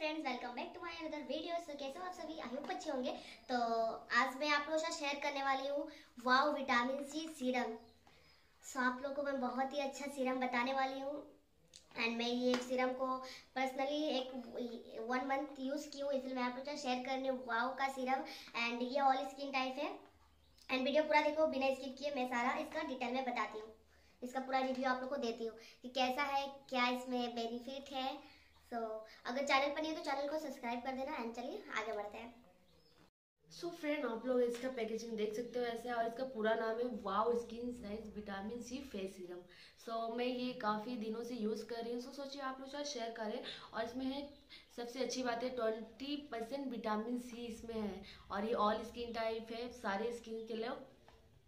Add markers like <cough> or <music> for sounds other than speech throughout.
Friends welcome back to my another video so कैसे हो आप सभी? आई होप अच्छे होंगे। तो आज मैं आप लोगों साथ शेयर करने वाली हूँ wow vitamin C serum so आप लोगों को मैं बहुत ही अच्छा सीरम बताने वाली हूँ। एंड मैं ये सीरम को पर्सनली एक वन मंथ यूज़ की हूँ, इसलिए मैं आप लोगों के साथ शेयर करने वाओ का सीरम एंड ये ऑल स्किन टाइप है। एंड वीडियो पूरा देखो, बिना स्किप किए मैं सारा इसका डिटेल में बताती हूँ। इसका पूरा रिव्यू आप लोग को देती हूँ कि कैसा है, क्या इसमें बेनिफिट है। सो so, अगर चैनल पर नहीं है तो चैनल को सब्सक्राइब कर देना एंड चलिए आगे बढ़ते हैं। सो so फ्रेंड आप लोग इसका पैकेजिंग देख सकते हो ऐसे और इसका पूरा नाम है wow skin size vitamin C face serum so so, मैं ये काफ़ी दिनों से यूज़ कर रही हूँ। सो so, सोचिए आप लोग शेयर करें और इसमें है सबसे अच्छी बात है ट्वेंटी परसेंट विटामिन सी इसमें है। और ये ऑल स्किन टाइप है सारे स्किन के लिए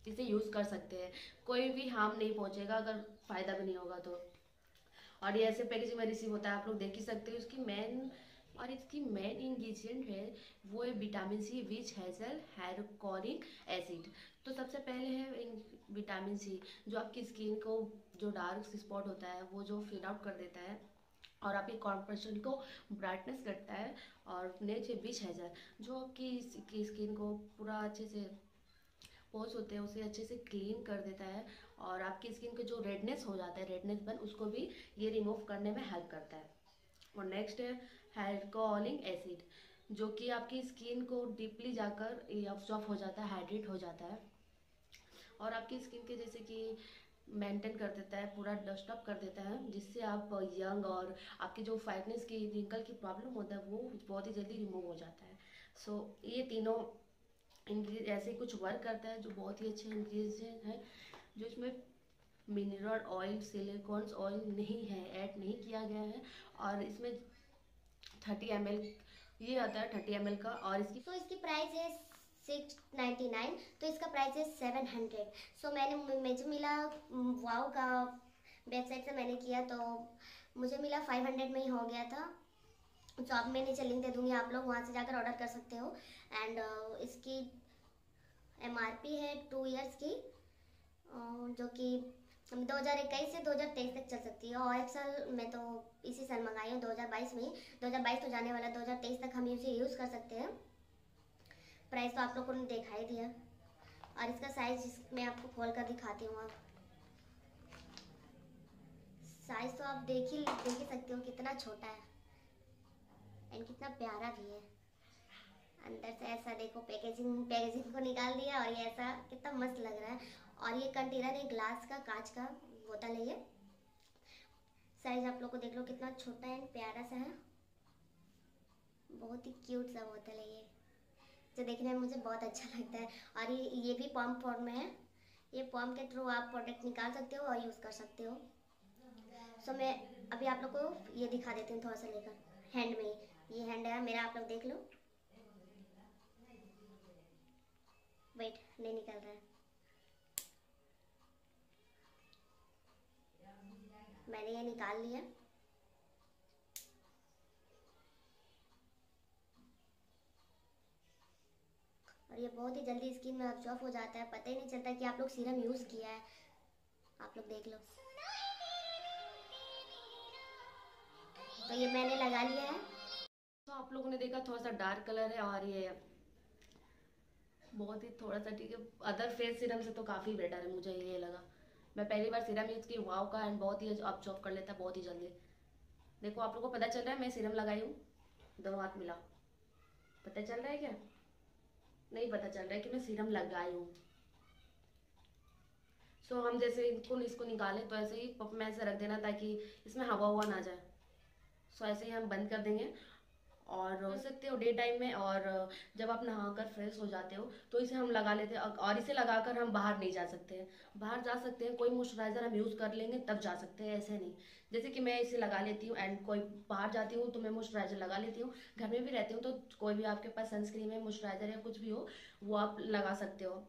इसे यूज़ कर सकते हैं। कोई भी हार्म नहीं पहुँचेगा अगर फ़ायदा भी नहीं होगा तो। और ये ऐसे पैकेजिंग में रिसीव होता है, आप लोग देख ही सकते हो, इसकी मेन और इसकी मेन इंग्रेडिएंट है, वो है vitamin C witch hazel hydrochloric acid तो सबसे पहले है विटामिन सी जो आपकी स्किन को, जो डार्क स्पॉट होता है, वो जो फिल आउट कर देता है, और आपकी कॉम्प्रेशन को ब्राइटनेस करता है, और नेक्स्ट है विच हैजल जो आपकी स्किन को पूरा अच्छे से पोज होते हैं उसे अच्छे से क्लीन कर देता है और आपकी स्किन का जो रेडनेस हो जाता है रेडनेस बन उसको भी ये रिमूव करने में हेल्प करता है। और नेक्स्ट है हेयरकोलिंग एसिड जो कि आपकी स्किन को डीपली जाकर ऑब्जॉर्व हो जाता है हाइड्रेट हो जाता है। और आपकी स्किन के जैसे कि मेंटेन कर देता है पूरा डस्टअप कर देता है जिससे आप यंग और आपकी जो फाइटनेस की रिंकल की प्रॉब्लम होता है वो बहुत ही जल्दी रिमूव हो जाता है। सो so, ये तीनों ऐसे कुछ वर्क करता है जो बहुत ही अच्छे इंग्रेडिएंट है जो इसमें मिनरल ऑयल सिलिकॉन्स ऑयल नहीं है ऐड नहीं किया गया है और इसमें थर्टी एमएल ये आता है थर्टी एमएल का और इसकी तो इसकी प्राइस है सिक्स नाइन्टी नाइन तो इसका प्राइस है सेवन हंड्रेड सो मैंने मुझे मिला वाओ का वेबसाइट से मैंने किया तो मुझे मिला फाइव हंड्रेड में ही हो गया था। तो अब मैं नीचे लिंक दे दूँगी आप लोग वहाँ से जाकर ऑर्डर कर सकते हो। एंड uh, इसकी एमआरपी है टू इयर्स की जो कि दो हज़ार इक्कीस से दो हज़ार तेईस तक चल सकती है। और एक साल मैं तो इसी साल मंगाई हूँ, दो हज़ार बाईस में। दो हज़ार बाईस तो जाने वाला, दो हज़ार तेईस तक हम इसे यूज़ कर सकते हैं। प्राइस तो आप लोगों ने देखा ही दिया। और इसका साइज़ मैं आपको खोल कर दिखाती हूँ आप साइज़ तो आप देख ही देख ही सकते हो कितना छोटा है। एंड कितना प्यारा भी है। अंदर से ऐसा देखो पैकेजिंग पैकेजिंग को निकाल दिया और ये ऐसा कितना मस्त लग रहा है। और ये कंटेनर है ग्लास का, कांच का बोतल है ये। साइज़ आप लोग को देख लो कितना छोटा है, प्यारा सा है। बहुत ही क्यूट सा बोतल है ये। जो देखने में मुझे बहुत अच्छा लगता है। और ये ये भी पम्प फॉर्म में है। ये पम्प के थ्रू आप प्रोडक्ट निकाल सकते हो और यूज़ कर सकते हो। सो मैं अभी आप लोग को ये दिखा देती हूँ थोड़ा सा लेकर। हैंड में ये हैंड है, मेरा आप लोग देख लो। वेट नहीं निकल रहा है। मैंने ये निकाल लिया। और ये बहुत ही जल्दी स्किन में ऑब्जॉर्व हो जाता है। पता ही नहीं चलता कि आप लोग सीरम यूज़ किया है। आप लोग देख लो। तो ये मैंने लगा लिया है। तो आप लोगों ने देखा थोड़ा सा डार्क कलर है और ये बहुत ही थोड़ा सा ठीक है। अदर फेस सीरम से तो काफ़ी बेटर है, मुझे ये लगा। मैं पहली बार सीरम यूज़ की वाव का एंड बहुत ही ऑब्जॉर्व कर लेता बहुत ही जल्दी। देखो, आप लोगों को पता चल रहा है, मैं सीरम लगाई हूँ दो हाथ मिला। पता चल रहा है क्या? नहीं पता चल रहा है कि मैं सीरम लगाई हूँ। सो हम जैसे इनको इसको निकालें तो ऐसे ही पप में ऐसे रख देना ताकि इसमें हवा हुआ ना जाए। सो ऐसे ही हम बंद कर देंगे। और हो सकते हो डे टाइम में और, जब आप नहाकर फ्रेश हो जाते हो तो इसे हम लगा लेते हैं, और इसे लगाकर हम बाहर नहीं जा सकते हैं। बाहर जा सकते हैं, कोई मॉइस्चराइज़र हम यूज़ कर लेंगे, तब जा सकते हैं, ऐसे नहीं। जैसे कि मैं इसे लगा लेती हूँ एंड कोई बाहर जाती हूँ तो मैं मॉइस्चराइज़र लगा लेती हूँ। घर में भी रहती हूँ तो कोई भी आपके पास सनस्क्रीन है मॉइस्चराइज़र या कुछ भी हो, वो आप लगा सकते हो।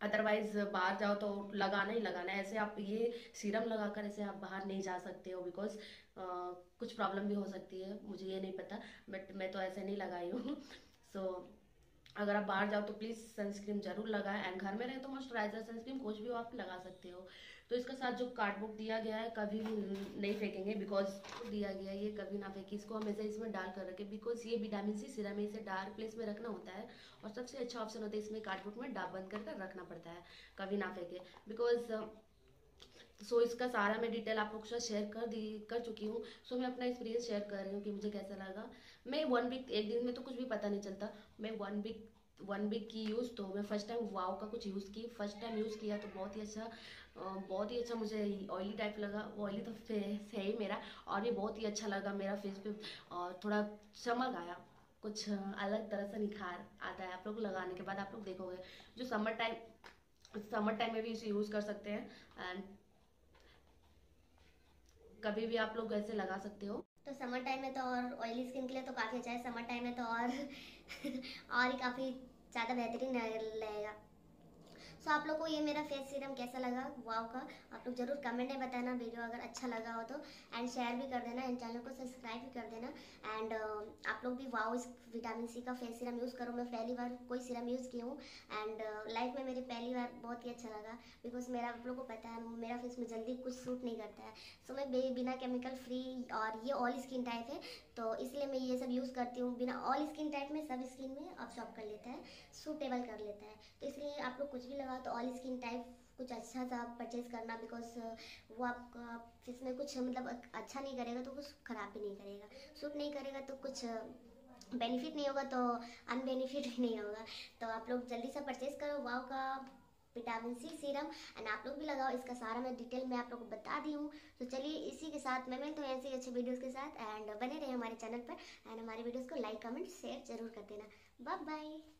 अदरवाइज़ बाहर जाओ तो लगाना ही लगाना है। ऐसे आप ये सीरम लगाकर ऐसे आप बाहर नहीं जा सकते हो बिकॉज़ कुछ प्रॉब्लम भी हो सकती है। मुझे ये नहीं पता बट मैं तो ऐसे नहीं लगाई हूँ। सो <laughs> so, अगर आप बाहर जाओ तो प्लीज़ सनस्क्रीन ज़रूर लगाएँ एंड घर में रहे तो मॉइस्चराइजर सनस्क्रीन कुछ भी हो, आप लगा सकते हो। तो इसके साथ जो कार्डबुक दिया गया है, कभी भी नहीं फेंकेंगे बिकॉज़ दिया गया है, ये कभी ना फेंके। इसको हमेशा इसमें डाल कर रखें बिकॉज़ ये विटामिन सी सिरम है इसे डार्क प्लेस में रखना होता है और सबसे अच्छा ऑप्शन होता है इसमें कार्डबुक में डाब बंद कर रखना पड़ता है, कभी ना फेंके। बिकॉज़ सो so, इसका सारा मैं डिटेल आप लोग के साथ शेयर कर दी कर चुकी हूँ। सो so, मैं अपना एक्सपीरियंस शेयर कर रही हूँ कि मुझे कैसा लगा। मैं वन वीक एक दिन में तो कुछ भी पता नहीं चलता। मैं वन वीक वन वीक की यूज़ तो मैं फ़र्स्ट टाइम वाव का कुछ यूज़ की फ़र्स्ट टाइम यूज़ किया तो बहुत ही अच्छा बहुत ही अच्छा मुझे ऑयली टाइप लगा। ऑयली तो फेस है ही मेरा। और ये बहुत ही अच्छा लगा मेरा फेस पे। और थोड़ा चमक आया। कुछ अलग तरह से निखार आता है। आप लोग लगाने के बाद आप लोग देखोगे। जो समर टाइम समर टाइम में भी इसे यूज़ कर सकते हैं। एंड कभी भी आप लोग घर से लगा सकते हो। तो समर टाइम में तो और ऑयली स्किन के लिए तो काफ़ी अच्छा है। समर टाइम में तो और <laughs> और ही काफ़ी ज़्यादा बेहतरीन रहेगा। सो आप लोग को ये मेरा फेस सीरम कैसा लगा? वाव का। आप लोग ज़रूर कमेंट में बताना वीडियो अगर अच्छा लगा हो तो। एंड शेयर भी कर देना। एंड चैनल को सब्सक्राइब भी कर देना। एंड uh, आप लोग भी वाव इस विटामिन सी का फेस सीरम यूज़ करो। मैं पहली बार कोई सीरम यूज़ की हूँ। एंड लाइफ में मेरी पहली बार बहुत ही अच्छा लगा। बिकॉज़ मेरा आप लोग को पता है मेरा फेस में जल्दी कुछ सूट नहीं करता है। सो so, मैं बिना केमिकल फ्री और ये ऑल स्किन टाइप है। तो इसलिए मैं ये सब यूज़ करती हूँ। बिना ऑल स्किन टाइप में सब स्किन में ऑब्जॉर्व कर लेता है। सूटेबल कर लेता है। तो इसलिए आप लोग कुछ भी लगाओ तो ऑल स्किन टाइप कुछ अच्छा सा परचेज करना बिकॉज़ वो आपका फेस में कुछ मतलब अच्छा नहीं करेगा तो कुछ ख़राब भी नहीं करेगा। सूट नहीं करेगा तो कुछ बेनिफिट नहीं होगा तो अनबेनिफिट भी नहीं होगा। तो आप लोग जल्दी से परचेज करो वाव का विटामिन सी सीरम एंड आप लोग भी लगाओ। इसका सारा मैं डिटेल में आप लोग को बता दी हूँ। तो चलिए इसी के साथ मैं मिलता हूँ ऐसे ही अच्छे वीडियोज़ के साथ एंड बने रहे हमारे चैनल पर एंड हमारे वीडियोज़ को लाइक कमेंट शेयर ज़रूर कर देना। Bye bye